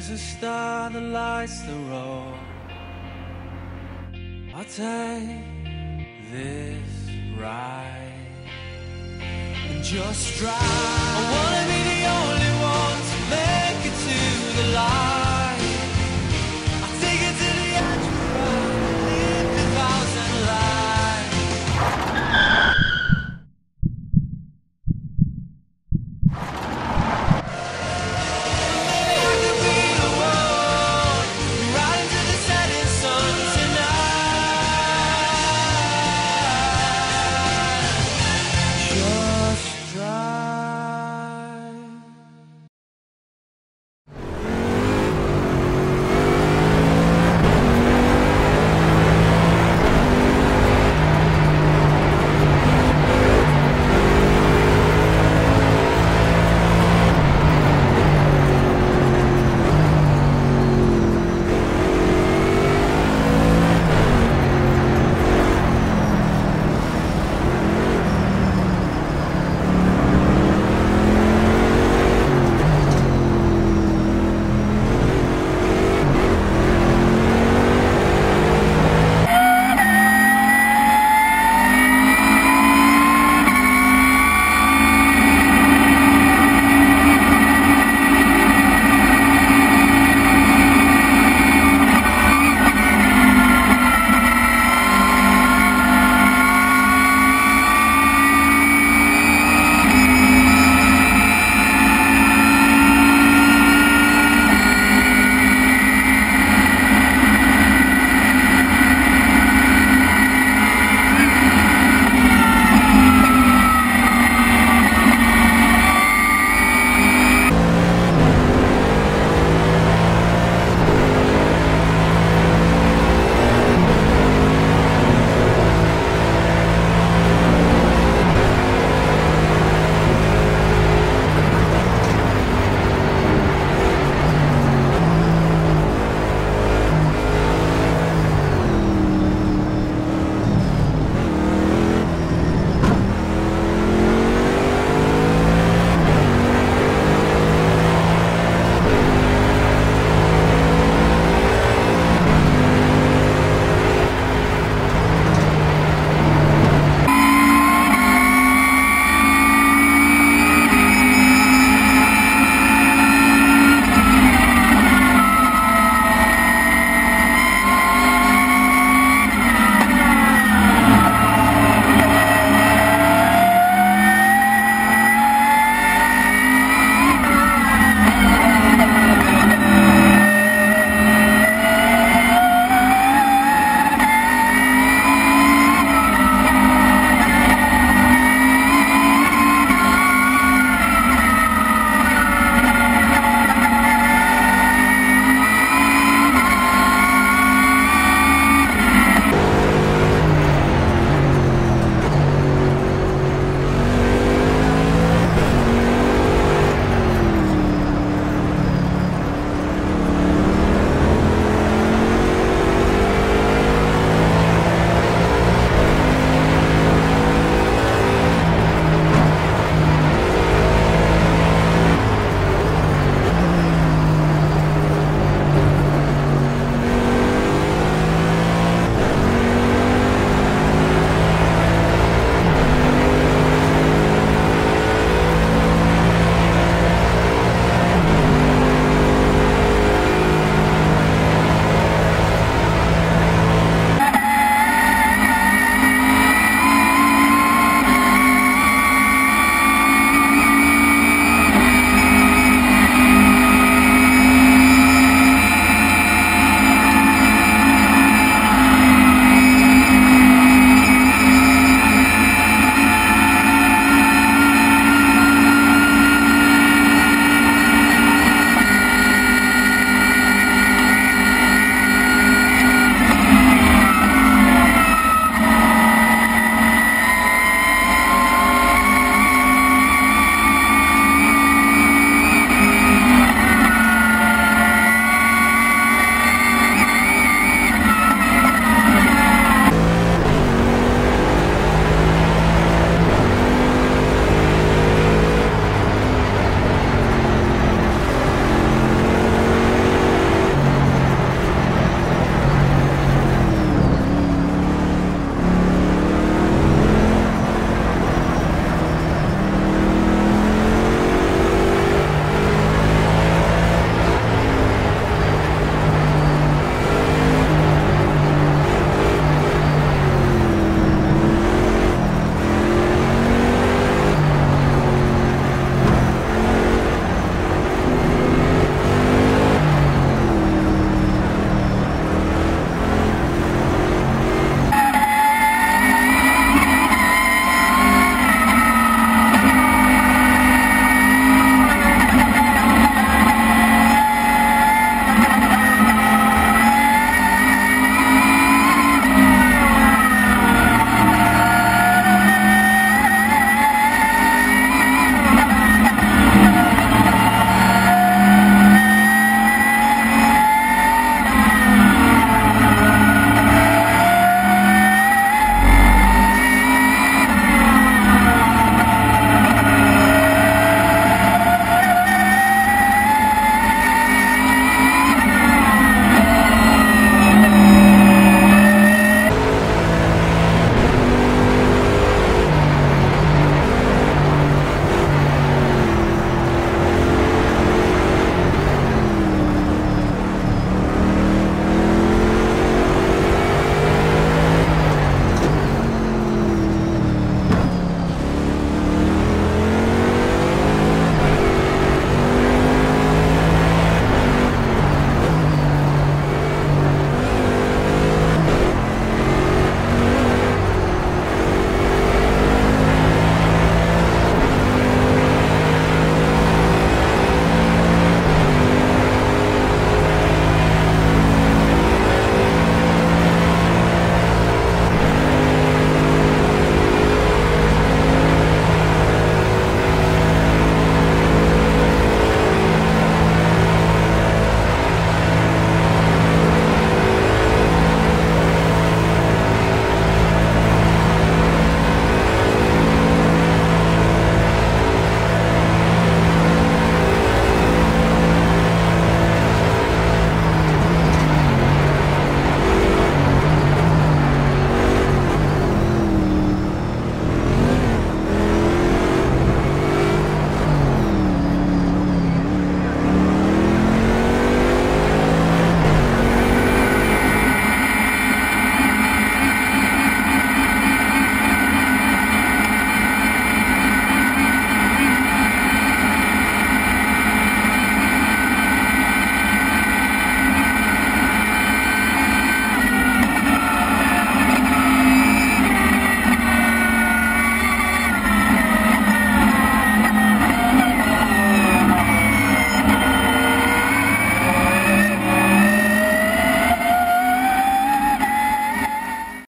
There's a star that lights the road. I'll take this ride and just drive. I wanna be the only one to make it to the light.